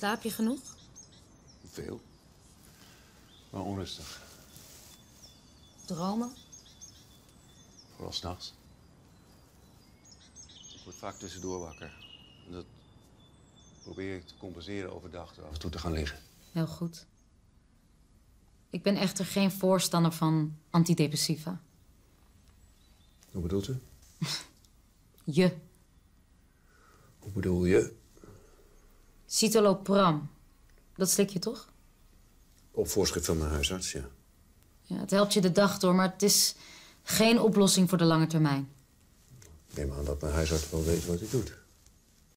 Slaap je genoeg? Veel. Maar onrustig. Dromen? Vooral s'nachts. Ik word vaak tussendoor wakker. En dat probeer ik te compenseren overdag door af en toe te gaan liggen. Heel goed. Ik ben echter geen voorstander van antidepressiva. Hoe bedoelt u? Je. Hoe bedoel je? Citalopram. Dat slik je toch? Op voorschrift van mijn huisarts, ja. Ja, het helpt je de dag door, maar het is geen oplossing voor de lange termijn. Ik neem aan dat mijn huisarts wel weet wat hij doet.